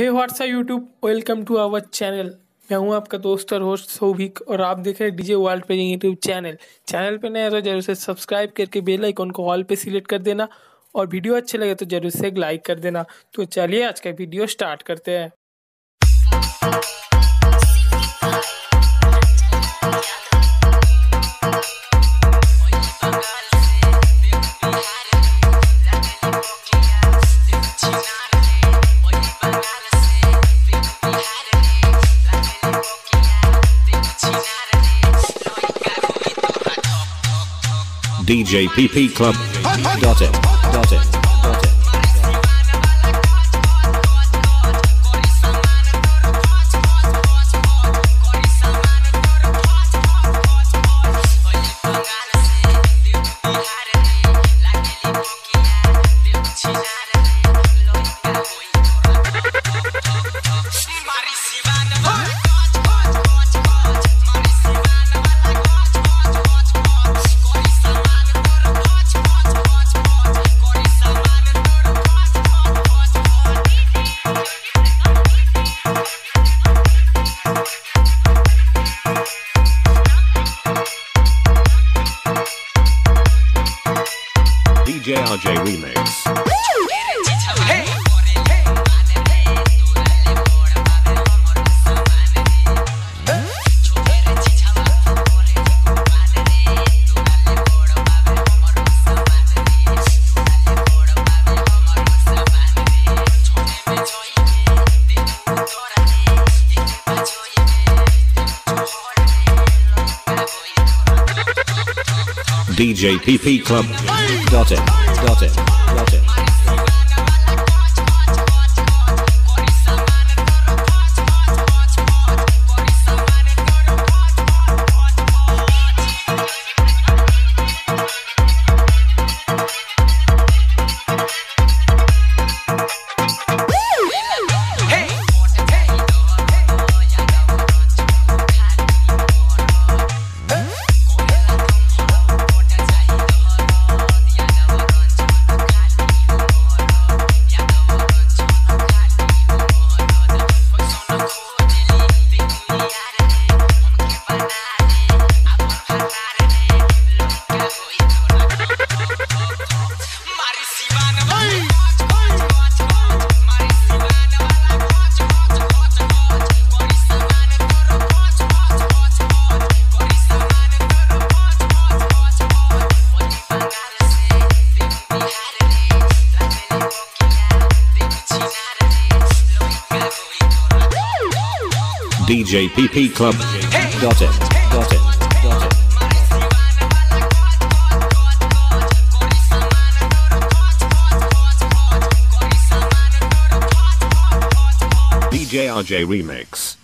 Hey what's up YouTube welcome to our channel मैं हूँ आपका दोस्त और होस्ट सौभिक और आप देख रहे हैं डीजे वर्ल्ड पे यूट्यूब चैनल चैनल पे नया तो ज़रूर से सब्सक्राइब करके बेल आइकन को ऑल पे सिलेक्ट कर देना और वीडियो अच्छे लगे तो ज़रूर से लाइक कर देना। तो चलिए आज का वीडियो स्टार्ट करते हैं। DJPP Club. Dot it. Dot it. DJ RJ Remix. DJPP Club. Dot it. Dot it. DJPP Club. It. Dot it. Dot it. DJ Remix.